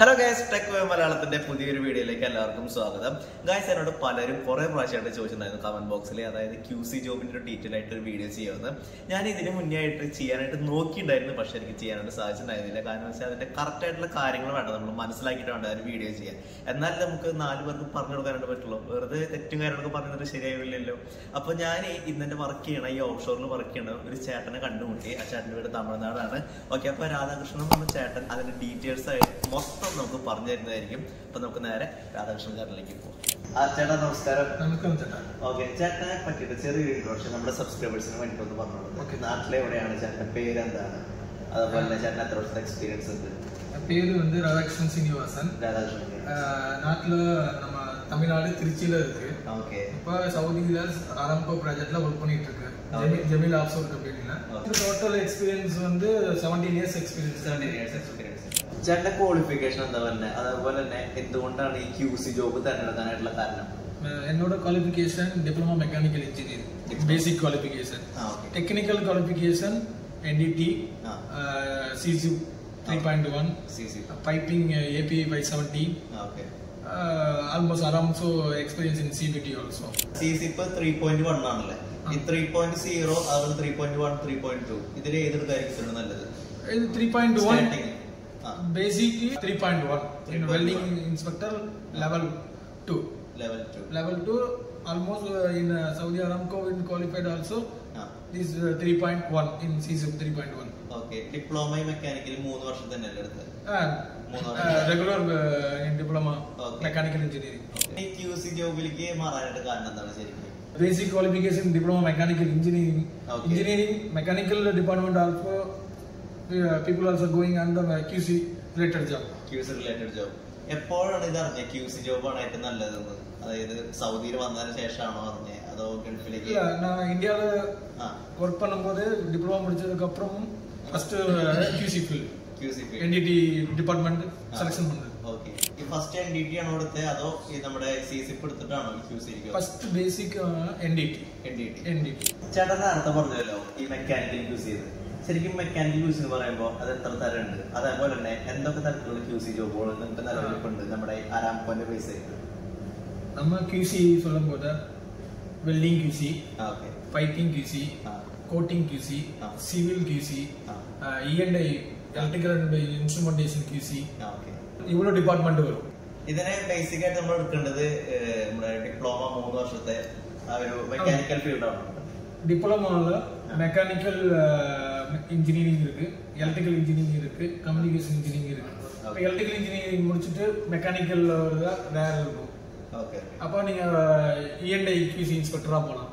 Hello guys tech വേ മലയാളത്തിന്റെ പുതിയൊരു വീഡിയോയിലേക്ക് എല്ലാവർക്കും സ്വാഗതം. ഗൈസ് എന്നോട് പലരും കുറെ പ്രാവശ്യമായിട്ട് ചോദിച്ചിട്ടുണ്ടായിരുന്നു കമന്റ് ബോക്സിൽ അതായത് ക്യു സി ജോബിന്റെ ഒരു ഡീറ്റെയിൽ ആയിട്ട് ഒരു വീഡിയോ ചെയ്യുമെന്ന്. ഞാൻ ഇതിന് മുന്നേ ആയിട്ട് ചെയ്യാനായിട്ട് നോക്കിയിട്ടുണ്ടായിരുന്നു പക്ഷെ എനിക്ക് ചെയ്യാനായിട്ട് സാധിച്ചിട്ടുണ്ടായിരുന്നില്ല. കാരണം വെച്ചാൽ അതിന്റെ കറക്റ്റ് ആയിട്ടുള്ള കാര്യങ്ങൾ വേണ്ട നമ്മൾ മനസ്സിലാക്കിയിട്ട് വേണ്ട ഒരു വീഡിയോ ചെയ്യാൻ. എന്നാൽ നമുക്ക് നാല് പേർക്ക് പറഞ്ഞു കൊടുക്കാനായിട്ട് പറ്റുള്ളൂ. വെറുതെ തെറ്റും കാര്യങ്ങളൊക്കെ പറഞ്ഞിട്ട് ശരിയാവില്ലല്ലോ. അപ്പൊ ഞാൻ ഇന്നെ വർക്ക് ചെയ്യണ ഈ ഓഫ് ഷോറിൽ വർക്ക് ചെയ്യണ ഒരു ചേട്ടനെ കണ്ടുമുട്ടി. ആ ചേട്ടന്റെ വീട് തമിഴ്നാടാണ്. ഓക്കെ അപ്പൊ രാധാകൃഷ്ണൻ ചേട്ടൻ അതിന്റെ ഡീറ്റെയിൽസ് ആയിട്ട് മൊത്തം നമുക്ക് പറഞ്ഞു തരുന്നതായിരിക്കും അപ്പൊ നമുക്ക് നേരെ രാധാകൃഷ്ണൻ ചേട്ടനിലേക്ക് പോകാം ആ ചേട്ടാ നമസ്കാരം നമസ്കാരം ചേട്ടാ ഓക്കെ ചേട്ടനെ പറ്റിയിട്ട് ചെറിയൊരു ഇൻട്രോഡക്ഷൻ നമ്മുടെ സബ്സ്ക്രൈബേഴ്സിന് വേണ്ടി ഒന്ന് പറഞ്ഞു Okay. നാട്ടിലെവിടെയാണ് ചേട്ടന്റെ പേര് എന്താണ് അതുപോലെ തന്നെ ചേട്ടൻ എത്ര വർഷത്തെ എക്സ്പീരിയൻസ് ഉണ്ട് என் பேரு வந்து ராதாகிருஷ்ணன் சீனிவாசன் രാധാകൃഷ്ണൻ ஆஹ் நாட்டுல நம்ம தமிழ்நாடு திருச்சியில இருக்கு ഓക്കെ இப்போ சவுதியில ஆரம்போ ப்ராஜெக்ட்ல ஒர்க் பண்ணிட்டு இருக்கு ஜெமி- ஜெமில் ஆப்சோர் கம்பெனில Okay. டோட்டல் எக்ஸ்பீரியன்ஸ் வந்து seventeen years experience seventeen years experience ചേട്ടന്റെ ക്വാളിഫിക്കേഷൻ എന്താ പറഞ്ഞത് അതേപോലെ തന്നെ എന്തുകൊണ്ടാണ് ഈ ക്യൂ സി ജോബ് തെരഞ്ഞെടുക്കാനായിട്ടുള്ള കാരണം? എന്നോട് qualification diploma mechanical engineering basic qualification technical qualification N D T C C three point one C C piping A P five seven seventy almost around so experience in C B T also C C ഇപ്പൊ three point one ആണല്ലേ? ഈ three point zero അതുപോലെ three point one three point two ഇതിൽ കാര്യത്തിലാണ് നല്ലത്? Three point one basically 3.1 3 in welding inspector level 2 level 2 level 2 almost uh, in uh, saudi aramco in qualified also. ah. this uh, 3.1 in csub 3.1 okay diploma in mechanical 3 വർഷം തന്നെ അല്ലേ എടുത്തത്? ആ regular in diploma mechanical engineering ഈ QC ജോബിലേക്ക് മാറാനായിട്ട് കാരണം എന്താണ് ശരിക്കും? Basic qualification diploma mechanical engineering engineering mechanical department ആൾക്കോ people also going under uh, qc related job Q C related job എപ്പോഴാണ് ഇത് അറിഞ്ഞത് ക്യൂ സി ജോബാണ് ഏറ്റവും നല്ലതെന്ന് അതായത് സൗദിയിൽ വന്നതിന് ശേഷമാണോ അറിഞ്ഞത് അതോ ഗൾഫിലേക്ക് இல்ல நான் இந்தியாவில் ആ ஒர்க் பண்ணும்போது டிப்ளமா முடிச்சதுக்கு அப்புறம் first QC field Q C NDT department selection பண்ணது ഓക്കെ ഈ ഫസ്റ്റ് എൻ ഡി ടി ആണോ എടുത്തത് അതോ ഈ നമ്മുടെ C zip എടുത്തിട്ടാണോ Q C first basic NDT N D T NDT ചേട്ടൻ നേരത്തെ പറഞ്ഞല്ലോ ഈ മെക്കാനിക്കൽ യൂസ് ചെയ്ത് ശരിക്കും മെക്കാനിക്കൽ യൂസ് എന്ന് പറയുമ്പോൾ അത് എത്ര തരമുണ്ട് അതേപോലെ തന്നെ എന്തൊക്കെ തരത്തിലുള്ള ക്യൂ സി ജോബുകൾ നിങ്ങൾക്ക് നിലവിലിപ്പുണ്ട് നമ്മുടെ ആരാംകോന്റെ ബേസ് ചെയ്ത് நம்ம QC சொல்லும்போது welding QC okay piping QC ആ coating QC Ah. Civil QC ആ E and I electrical and instrumentation QC okay இவ்வளோ டிபார்ட்மெண்ட் வரும் ഇതിനെ ബേസിക് ആയിട്ട് നമ്മൾ എടുക്കേണ്ടത് ഏഹ്, നമ്മുടെ ഡിപ്ലോമ മൂന്ന് വർഷത്തെ ആ ഒരു മെക്കാനിക്കൽ ഫീൽഡാണ് டிப்ளமாவில் மெக்கானிக்கல் இன்ஜினியரிங் இருக்குது எலக்ட்ரிக்கல் இன்ஜினியரிங் இருக்குது கம்யூனிகேஷன் இன்ஜினியரிங் இருக்குது இப்போ எலக்ட்ரிக்கல் இன்ஜினியரிங் முடிச்சுட்டு மெக்கானிக்கல் தான் வேற இருக்கும். ஓகே அப்போ நீங்கள் இஎன்ஐ இக்யூசி இன்ஸ்பெக்டராக போகலாம்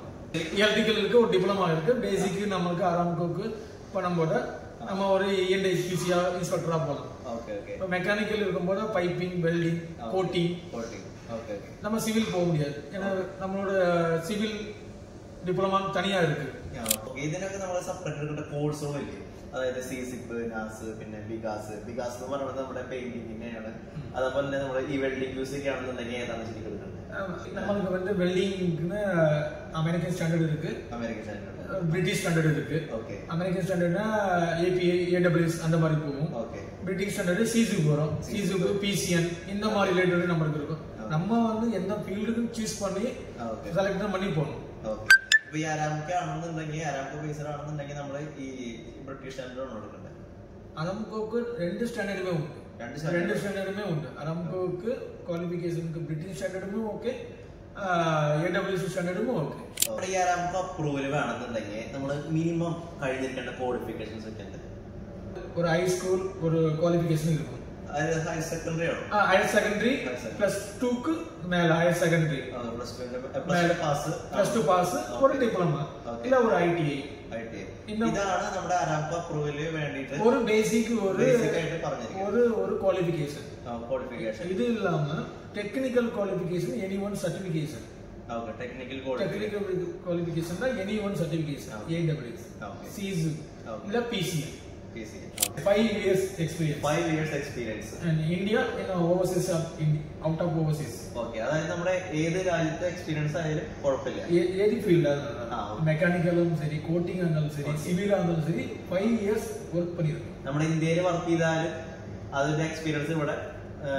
எலக்ட்ரிக்கல் எலக்ட்ரிக்கலுக்கு ஒரு டிப்ளமா இருக்குது பேசிக்கு நம்மளுக்கு ஆரம்பக்கு பண்ணும்போது நம்ம ஒரு இஎன்ஐ இக்யூசியாக இன்ஸ்பெக்டராக போகலாம் ஓகே ஓகே இப்போ மெக்கானிக்கல் இருக்கும்போது piping welding coating coating okay நம்ம சிவில் போக முடியாது. ஏன்னா நம்மளோட சிவில் டிப்ளமான்னு தனியாக இருக்குது ഓക്കെ ഇതിനൊക്കെ നമ്മൾ സെപ്പറേറ്റ് എടുക്കേണ്ട കോഴ്സുകളില്ലേ അതായത് സി സിപ്പ് നാസ് പിന്നെ ബികാസ് ബികാസ് എന്ന് പറയുന്നത് നമ്മുടെ പെയിന്റിങ്ങിനെയാണ് അതേപോലെ തന്നെ നമ്മുടെ ഈ വെൽഡിംഗ് യൂസ് ഒക്കെ ആണെന്നുണ്ടെങ്കിൽ ഏതാണ് ശരിക്കും എടുക്കേണ്ടത് அஹ் நம்மளுக்கு வந்து வெல்டிங்க்குன்னு அமெரிக்கன் ஸ்டாண்டர்ட் இருக்கு അമേരിക്കൻ സ്റ്റാൻഡേർഡ് பிரிட்டிஷ் ஸ்டாண்டர்ட் இருக்கு ഓക്കെ அமெரிக்கன் ஸ்டாண்டர்ட்னா ஏபிஐ ஏடபிள்யூஎஸ் அந்த மாதிரி போகும் ഓക്കെ பிரிட்டிஷ் ஸ்டாண்டர்டு சிசுக்கு வரும் சிசுக்கு பிசிஎன் இந்த மாதிரி ரிலேட்டட் நம்மளுக்கு இருக்கும் நம்ம வந்து எந்த ஃபீல்டுக்கும் சூஸ் பண்ணி ഓക്കെ செலக்ட் பண்ணி போகணும் ഓക്കെ ഇപ്പൊ ഈ അരാംക്ക ആണെന്നുണ്ടെങ്കിൽ അരാംക്കോ പൈസ ആണെന്നുണ്ടെങ്കിൽ നമ്മൾ ഈ ബ്രിട്ടീഷ് സ്റ്റാൻഡേർഡ് ആണ് എടുക്കേണ്ടത് രണ്ട് സ്റ്റാൻഡേർഡുമേ ഉണ്ട്. രണ്ട് സ്റ്റാൻഡേർഡുമേ ഉണ്ട്. അരാംകോക്ക് ക്വാളിഫിക്കേഷൻ ബ്രിട്ടീഷ് സ്റ്റാൻഡേർഡും ഓക്കെ എ ഡബ്ല്യു സ്റ്റാൻഡേർഡും ഓക്കെ അപ്രൂവൽ നമ്മൾ മിനിമം കഴിഞ്ഞിരിക്കേണ്ട ഒക്കെ ഉണ്ട്. ഒരു ഹൈ സ്കൂൾ ഒരു ക്വാളിഫിക്കേഷൻ ഇരിക്കും. ഹയർ സെക്കൻഡറി ആണോ higher secondary Higher secondary. Plus டூக்கு மேல ஹையர் செகண்டரி പ്ലസ് மேல two pass plus two pass ஒரு டிப்ளமா Okay. இல்ல ஒரு ஐடிஐ இன்னும் ഇതാണ് നമ്മുടെ അരാംകോ അപ്രൂവലിന് വേണ്ടിയിട്ട് ஒரு பேசிக் ஒரு ബേസിക് ആയിട്ട് പറഞ്ഞിരിക്കുന്നത് ஒரு ஒரு குவாலிஃபிகேஷன் ക്വാളിഫിക്കേഷൻ இது இல்லாம technical qualification any one certification okay technical qualification technical qualification தான் any one certification Okay. AWS Okay. சிசு Okay. இல்ல BCM PC. Okay. Five years experience. Five years experience. And India in overseas uh, out of overseas. Okay. അതായത് നമ്മുടെ ഏത് രാജ്യത്തെ experience ആയാലും കുഴപ്പമില്ല ഏത് ഫീൽഡാണ് മെക്കാനിക്കലും ശരി കോട്ടിംഗ് ആണെങ്കിലും ശരി സിവിൽ ആണെങ്കിലും ശരി ഫൈവ് ഇയേഴ്സ് വർക്ക് പണിയിരുന്നു നമ്മുടെ ഇന്ത്യയിൽ വർക്ക് ചെയ്താലും അതിന്റെ എക്സ്പീരിയൻസ് ഇവിടെ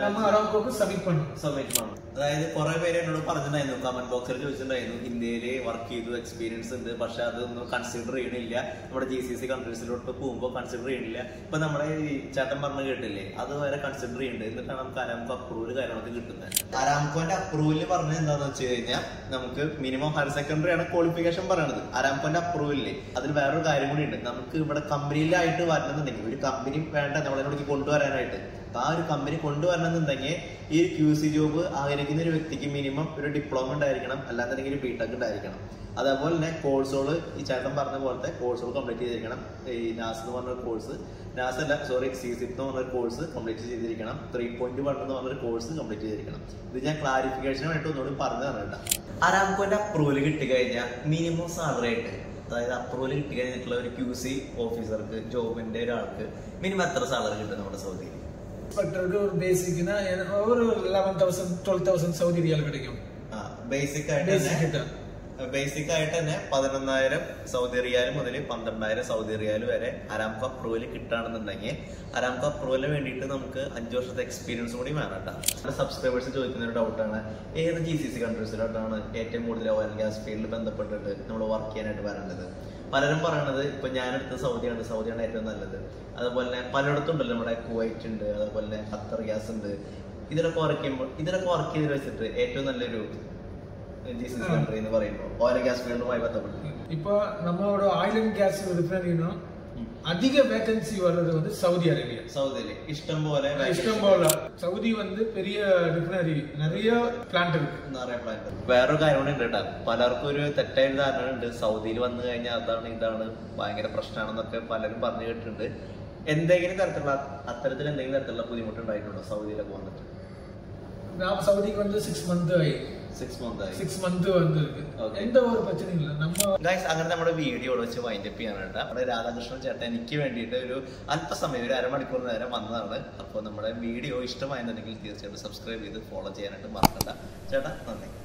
നമ്മൾ ഒരാൾക്കൊക്കെ സബ്മിറ്റ് പണി സബ്മിറ്റ് പണം അതായത് കുറെ പേര് എന്നോട് പറഞ്ഞിട്ടുണ്ടായിരുന്നു കമന്റ് ബോക്സിൽ ചോദിച്ചിട്ടുണ്ടായിരുന്നു ഇന്ത്യയിൽ വർക്ക് ചെയ്തു എക്സ്പീരിയൻസ് ഉണ്ട് പക്ഷെ അതൊന്നും കൺസിഡർ ചെയ്യണില്ല. നമ്മുടെ ജി സി സി കൺട്രീസിലോട്ട് പോകുമ്പോൾ കൺസിഡർ ചെയ്യണില്ല. ഇപ്പൊ നമ്മുടെ ഈ ചേട്ടൻ പറഞ്ഞ കേട്ടില്ലേ അത് വരെ കൺസിഡർ ചെയ്യുന്നുണ്ട് എന്നിട്ടാണ് നമുക്ക് അരാംകോ അപ്രൂവൽ കാര്യങ്ങളൊക്കെ കിട്ടുന്നത് അരാംകോന്റെ അപ്രൂവൽ പറഞ്ഞത് എന്താണെന്ന് വെച്ച് കഴിഞ്ഞാൽ നമുക്ക് മിനിമം ഹയർ സെക്കൻഡറി ആണ് ക്വാളിഫിക്കേഷൻ പറയണത്. അരാംകോന്റെ അപ്രൂവൽ അതിൽ വേറൊരു കാര്യം കൂടി ഉണ്ട്. നമുക്ക് ഇവിടെ കമ്പനിയിലായിട്ട് വരണമെന്നുണ്ടെങ്കിൽ ഒരു കമ്പനി വേണ്ട നമ്മളെ കൊണ്ടുവരാനായിട്ട്. അപ്പൊ ആ ഒരു കമ്പനി കൊണ്ടുവരണമെന്നുണ്ടെങ്കിൽ ഈ ഒരു ക്യൂ സി ജോബ് ആഗ്രഹിക്കുന്ന ഒരു വ്യക്തിക്ക് മിനിമം ഒരു ഡിപ്ലോമ ഉണ്ടായിരിക്കണം. അല്ലാന്നുണ്ടെങ്കിൽ ഒരു ബിടെക് ഉണ്ടായിരിക്കണം. അതേപോലെ തന്നെ കോഴ്സുകൾ ഈ ചേട്ടൻ പറഞ്ഞ പോലത്തെ കോഴ്സുകൾ കംപ്ലീറ്റ് ചെയ്തിരിക്കണം. ഈ നാസ് എന്ന് പറഞ്ഞൊരു കോഴ്സ് നാസ് അല്ല സോറി സി സിപ്പ് എന്ന് പറഞ്ഞൊരു കോഴ്സ് കംപ്ലീറ്റ് ചെയ്തിരിക്കണം. ത്രീ പോയിന്റ് വൺ എന്ന് പറഞ്ഞൊരു കോഴ്സ് കംപ്ലീറ്റ് ചെയ്തിരിക്കണം. ഇത് ഞാൻ ക്ലാരിഫിക്കേഷന് വേണ്ടി ഒന്നുകൂടി പറഞ്ഞു തന്നിട്ടാ അരാംകോന്റെ അപ്രൂവൽ കിട്ടിക്കഴിഞ്ഞാൽ മിനിമം സാലറി ആയിട്ട് അതായത് അപ്രൂവൽ കിട്ടി കഴിഞ്ഞിട്ടുള്ള ഒരു ക്യൂ സി ഓഫീസർക്ക് ജോബിന്റെ ഒരാൾക്ക് മിനിമം എത്ര സാലറി കിട്ടും നമ്മുടെ സൗദിയിൽ? இன்ஸ்பெக்டருக்கு ஒரு பேசிக்னா ஒரு eleven thousand twelve thousand Saudi riyal கிடைக்கும் ബേസിക് ആയിട്ട് பேசிக் തന്നെ கிட்ட ബേസിക് ആയിട്ട് തന്നെ പതിനൊന്നായിരം സൗദി റിയാൽ മുതൽ പന്ത്രണ്ടായിരം സൗദി റിയാൽ വരെ അരാംകോ അപ്രൂവൽ കിട്ടുകയാണെന്നുണ്ടെങ്കിൽ അരാംകോ അപ്രൂവലിന് വേണ്ടിയിട്ട് നമുക്ക് അഞ്ച് വർഷത്തെ എക്സ്പീരിയൻസ് കൂടി വേണം കേട്ടോ നമ്മുടെ സബ്സ്ക്രൈബേഴ്സ് ചോദിക്കുന്ന ഒരു ഡൗട്ടാണ് ഏത് ജി സി സി കൺട്രീസിലോട്ടാണ് ഏറ്റവും കൂടുതൽ ഓയിൽ ഗാസ് ഫീൽഡിൽ ബന്ധപ്പെട്ടിട്ട് നമ്മൾ വർക്ക് ചെയ്യാനായിട്ട് വരേണ്ടത് പലരും പറയണത് ഇപ്പൊ ഞാനെടുത്ത സൗദിയാണ്. സൗദിയാണ് ഏറ്റവും നല്ലത്. അതുപോലെ തന്നെ പലയിടത്തും ഉണ്ടല്ലോ നമ്മുടെ കുവൈറ്റ് ഉണ്ട് അതുപോലെ തന്നെ ഖത്തർ ഗ്യാസ് ഉണ്ട് ഇതിനൊക്കെ വർക്ക് ചെയ്യുമ്പോൾ ഇതിനൊക്കെ വർക്ക് ചെയ്ത് വെച്ചിട്ട് ഏറ്റവും നല്ലൊരു എന്ന് പറയുമ്പോൾ ഓയിൽ ഗ്യാസ് ഫീൽഡുമായി ബന്ധപ്പെട്ട്. ഇപ്പൊ നമ്മളോട് ഓയിൽ ആൻഡ് ഗ്യാസ് റിഫൈൻ ചെയ്യുന്നു அதிக வேகன்சி வர்றது வந்து சவுதி அரேபியா സൗദിയില് ഇഷ്ടം പോലെ இஷ்டம் போல சவுதி வந்து பெரிய ரிஃபைனரி நிறைய பிளான்ட் இருக்கு നിറയെ plant ഉണ്ട്. വേറൊരു കാര്യം കൂടി ഉണ്ട് കേട്ടോ പലർക്കും ഒരു തെറ്റായ ഒരു ധാരണ ഉണ്ട് സൗദിയിൽ വന്നു കഴിഞ്ഞാൽ അതാണ് ഇതാണ് ഭയങ്കര പ്രശ്നമാണെന്നൊക്കെ പലരും പറഞ്ഞു കേട്ടിട്ടുണ്ട് എന്തെങ്കിലും തരത്തിലുള്ള അത്തരത്തിൽ എന്തെങ്കിലും തരത്തിലുള്ള ബുദ്ധിമുട്ടുണ്ടായിട്ടുണ്ടോ സൗദിയിലൊക്കെ വന്നിട്ട് நான் சவுதிக்கு வந்து சிக்ஸ் மந்த் ஆகி സിക്സ് മന്ത് ആയി சிக்ஸ் மந்த் வந்து இருக்கு Okay. எந்த ஒரு பிரச்சனையும் இல்லை நம்ம ഗൈസ് അങ്ങനെ നമ്മുടെ വീഡിയോ വെച്ച് വൈൻഡപ്പ് ചെയ്യാനായിട്ട് നമ്മുടെ രാധാകൃഷ്ണൻ ചേട്ടൻ എനിക്ക് വേണ്ടിയിട്ട് ഒരു അല്പസമയം ഒരു അരമണിക്കൂർ നേരം വന്നതാണ് അപ്പോൾ നമ്മുടെ വീഡിയോ ഇഷ്ടമായെന്നുണ്ടെങ്കിൽ തീർച്ചയായിട്ടും സബ്സ്ക്രൈബ് ചെയ്ത് ഫോളോ ചെയ്യാനായിട്ട് മറക്കണ്ട ചേട്ടാ നന്ദി